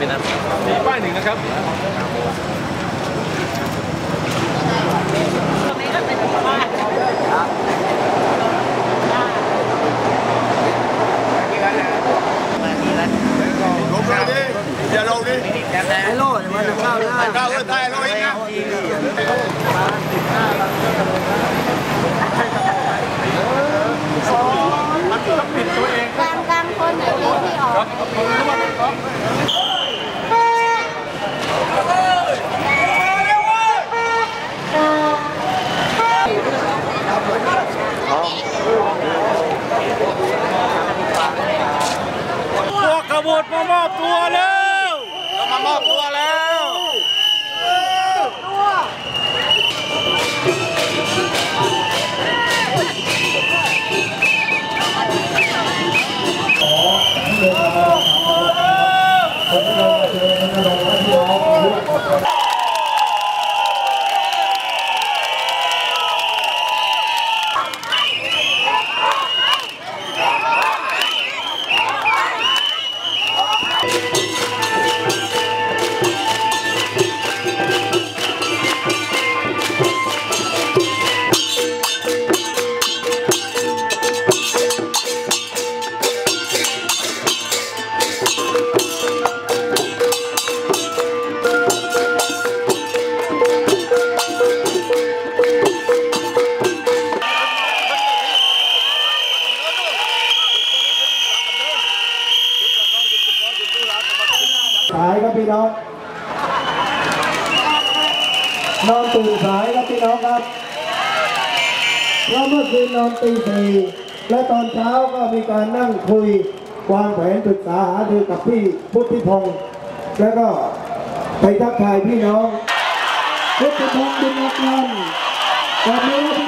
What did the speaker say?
ป็นอันมีป้ายหนึ่งนะครับอย่าลงดิไอ้โล่มัข้าหน้ข้าใต้โล่อีนะมันปิดตัวเองบางบางคนอย่นที่ออก ดมามอบตัวแล้วเรามามอบตัวแล้ว สายครับพี่น้องนอนตื่นสายครับพี่น้องครับเพราะเมื่อคืนนอนตีสี่และตอนเช้าก็มีการนั่งคุย วางแผนปรึกษาหารือกับพี่พุทธิพงศ์แล้วก็ไปทักทายพี่น้องพุทธิพงศ์ดินนักนันตอนนี้ครับ